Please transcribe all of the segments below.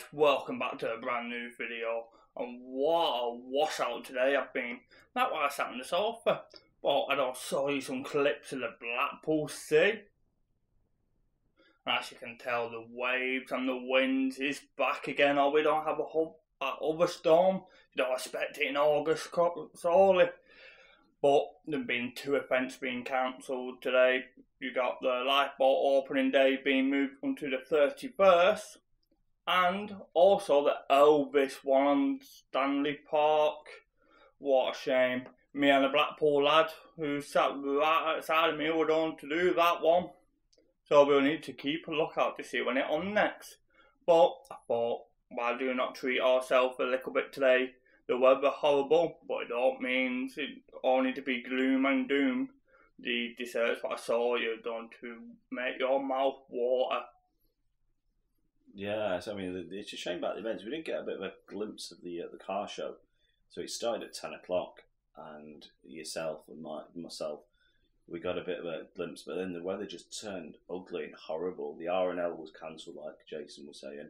guys, welcome back to a brand new video. And what a washout today I've been. That's why I sat on the sofa. But I don't show you some clips of the Blackpool Sea. And as you can tell, the waves and the winds is back again. Oh, we don't have a whole other storm. You don't expect it in August, surely. But there've been two events being cancelled today. You got the lifeboat opening day being moved onto the 31st, and also the Elvis one on Stanley Park. What a shame. Me and the Blackpool lad who sat right outside of me were going to do that one. So we'll need to keep a lookout to see when it on next. But I thought, why do not treat ourselves a little bit today? The weather horrible, but it don't mean it all need to be gloom and doom. The desserts what I saw you done to make your mouth water. Yeah, so I mean, it's a shame about the events. We didn't get a bit of a glimpse of the uh, the car show. So it started at ten o'clock, and yourself and my, myself, we got a bit of a glimpse. But then the weather just turned ugly and horrible. The R and L was cancelled, like Jason was saying,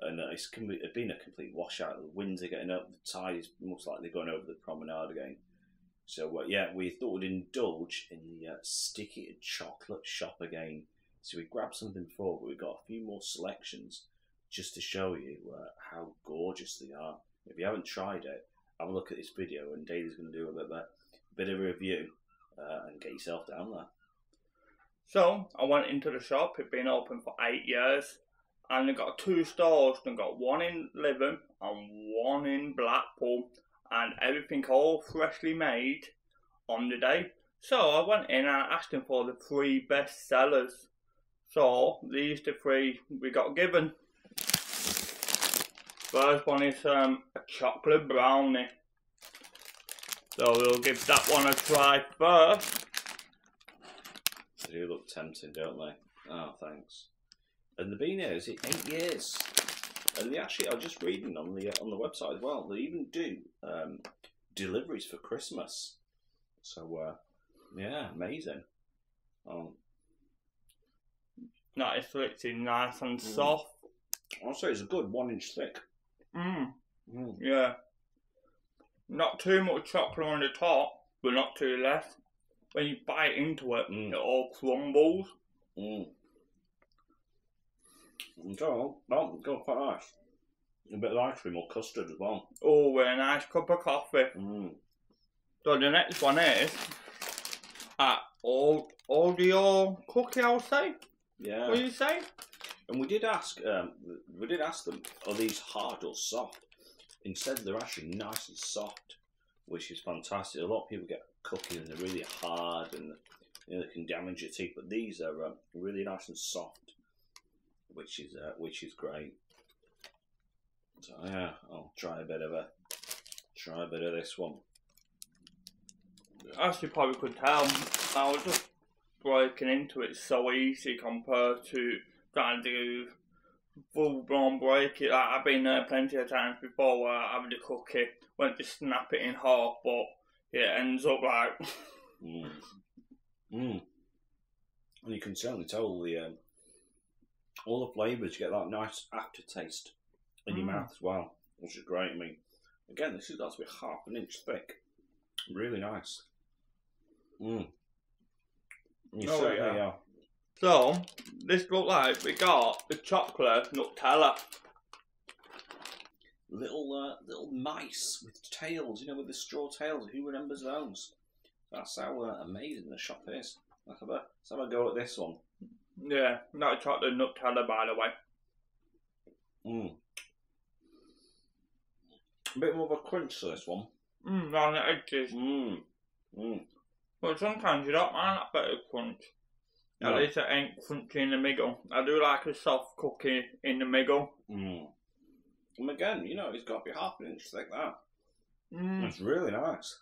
and uh, it's been a complete washout. The winds are getting up, the tides most likely going over the promenade again. So uh, yeah, we thought we'd indulge in the uh, sticky chocolate shop again so we grabbed something before, but we've got a few more selections just to show you uh, how gorgeous they are. If you haven't tried it, have a look at this video, and Daly's going to do a bit of a bit of review uh, and get yourself down there. So I went into the shop. It's been open for eight years, and they've got two stores. They've got one in Lytham and one in Blackpool, and everything all freshly made on the day. So I went in and asked them for the three best sellers. So these the three we got given. First one is um, a chocolate brownie. So we'll give that one a try first. They do look tempting, don't they? Oh, thanks. And they've been it eight years? And they actually, I just reading on the on the website as well. They even do um, deliveries for Christmas. So uh, yeah, amazing. Um, Nice, it's nice and mm. soft. say it's a good one inch thick. Mm. mm. Yeah. Not too much chocolate on the top, but not too less. When you bite into it, mm. it all crumbles. Mm. So, well, go quite nice. A bit of ice cream or custard as well. Oh, with a nice cup of coffee. Mm. So the next one is at Old Audio Cookie, I'll say. Yeah. What do you say? And we did ask, um, we did ask them, are these hard or soft? Instead, they're actually nice and soft, which is fantastic. A lot of people get cookies and they're really hard and you know, they can damage your teeth, but these are um, really nice and soft, which is uh, which is great. So yeah, I'll try a bit of a try a bit of this one. As you probably could tell, I was just breaking into it so easy compared to trying to do full blown break it. Like, I've been there plenty of times before where I have the cookie, went to snap it in half, but it ends up like. mm. Mm. And you can certainly tell the um, all the flavours. You get that nice aftertaste in mm. your mouth as well, which is great. I mean, again, this is got to be half an inch thick. Really nice. Mm. You oh, certainly yeah. are. So, this look like we got the chocolate Nutella. Little uh, little mice with tails, you know, with the straw tails. Who remembers those? That's how uh, amazing the shop is. Let's have, a, let's have a go at this one. Yeah, not chocolate Nutella, by the way. Mm. A bit more of a crunch to this one. Mmm, around the edges. Mmm. Mmm. But sometimes you don't mind that bit of crunch. At no. least it ain't crunchy in the middle. I do like a soft cookie in the middle. Mm. And again, you know, it's got to be half an inch thick that. Mm. It's really nice.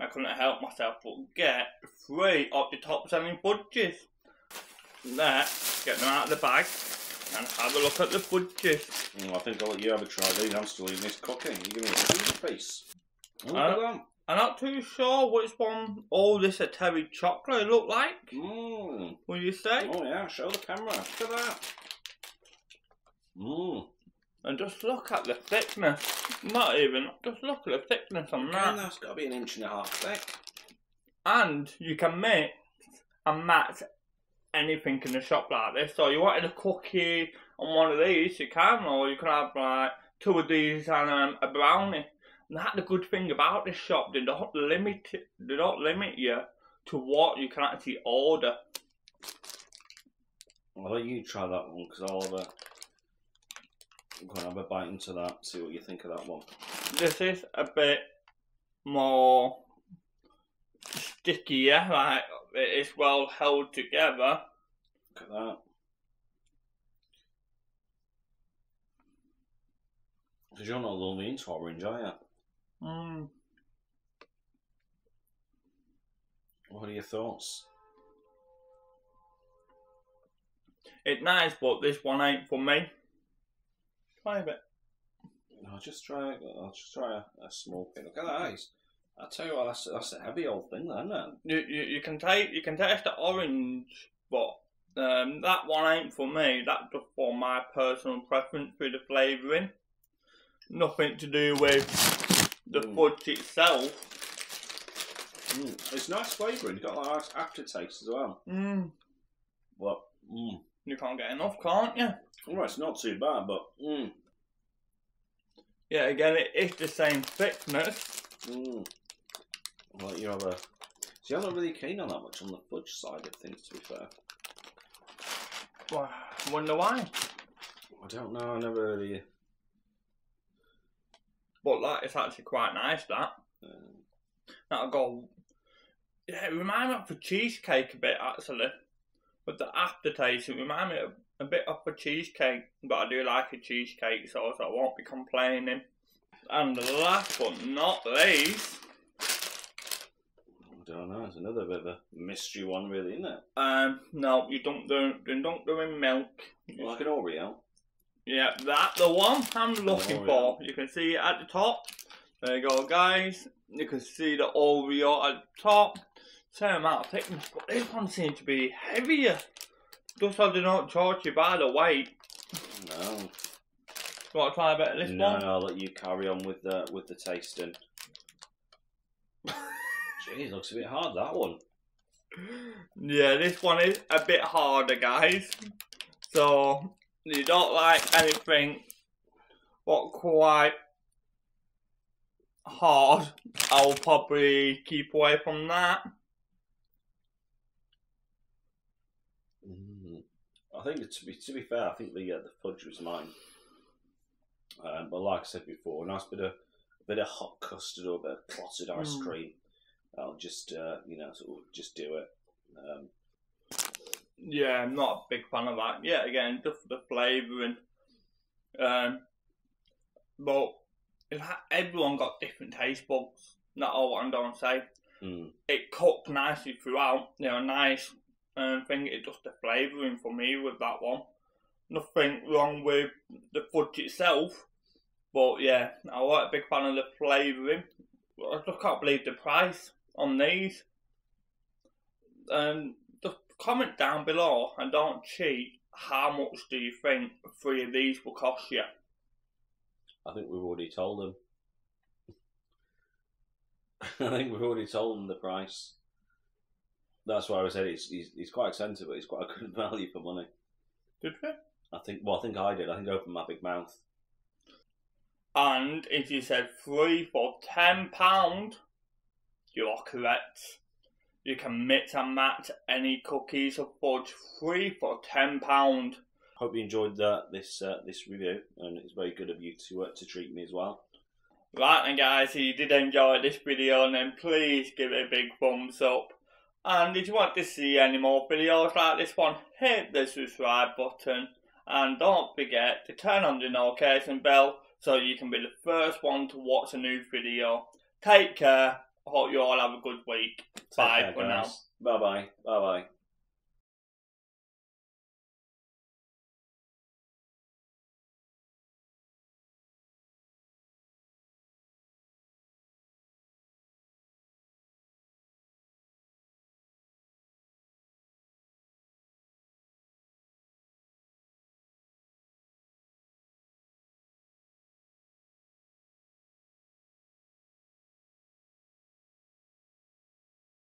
I couldn't help myself but get three of the top selling fudges. There, get them out of the bag and have a look at the fudges. Mm, I think I'll let you have a try these. I'm still eating this cookie. You give me a piece. Look at that. I'm not too sure which one all this a Terry chocolate look like. Mmm. What do you say? Oh yeah, show the camera. Look at that. Mmm. And just look at the thickness. Not even, just look at the thickness on And that. that's got to be an inch and a half thick. And you can mix and match anything in the shop like this. So you wanted a cookie on one of these, you can, or you can have like two of these and um, a brownie. And that's the good thing about this shop. They don't limit it, they don't limit you to what you can actually order. I'll let you try that one because I'll have a. I'm going to have a bite into that, see what you think of that one. This is a bit more stickier, like it is well held together. Look at that. Because you're not lonely into orange, are you? Mm. What are your thoughts? It's nice, but this one ain't for me. Try a bit. I'll just try. I'll just try a, a small bit. Look at that eyes. I tell you what, that's that's a heavy old thing, then, isn't it? You, you, you can take you can taste the orange, but um, that one ain't for me. That's just for my personal preference with the flavouring. Nothing to do with the Mm. fudge itself. Mm. It's nice flavouring. It's got a nice aftertaste as well. Mm. But mm. You can't get enough, can't you? well, it's not too bad. But mm. Yeah, again, it is the same thickness. Mm. Well, you have a. See, I'm not really keen on that much on the fudge side of things. To be fair, Well, wonder why. I don't know. I never really. But like, it's actually quite nice. That Um, that'll go. Yeah, it reminds me of a cheesecake a bit actually. But the aftertaste, it reminds me of a bit of a cheesecake. But I do like a cheesecake, so, so I won't be complaining. And last but not least, I don't know. It's another bit of a mystery one, really, isn't it? um, no, you don't do, you don't do in milk. Like an Oreo. Yeah, that the one I'm looking Oreo. for. You can see at the top. There you go, guys. You can see the Oreo at the top. Same amount of thickness, but this one seems to be heavier. Just so they don't charge you by the weight. No, You want to try a bit of this no, one? no. I'll let you carry on with the with the tasting. Jeez, looks a bit hard that one. Yeah, this one is a bit harder, guys. So, you don't like anything what quite hard, I'll probably keep away from that. Mm. I think to be to be fair, I think the uh, the fudge was mine. Um, but like I said before, a nice bit of a bit of hot custard or a bit of clotted ice Mm. cream. I'll just uh, you know sort of just do it. Um, Yeah, I'm not a big fan of that. Yeah, again, just the flavouring. Um, but everyone got different taste buds. Not all what I'm going to say. mm. It cooked nicely throughout. You know, nice um, thing. It just the flavouring for me with that one. Nothing wrong with the fudge itself. But yeah, I was a big fan of the flavouring. I just can't believe the price on these. Um, comment down below and don't cheat. How much do you think three of these will cost you? I think we've already told them. I think we've already told them the price. That's why I said it's, it's, it's quite expensive, but it's quite a good value for money. Did we? I think. Well, I think I did. I think I opened my big mouth. And if you said three for ten pound, you are correct. You can mix and match any cookies or fudge free for ten pound. Hope you enjoyed that this uh, this review, and it's very good of you to uh, to treat me as well. Right then guys, if you did enjoy this video then please give it a big thumbs up. And if you want to see any more videos like this one, hit the subscribe button. And don't forget to turn on the notification bell so you can be the first one to watch a new video. Take care. I hope you all have a good week. Bye for now. Bye bye. Bye bye.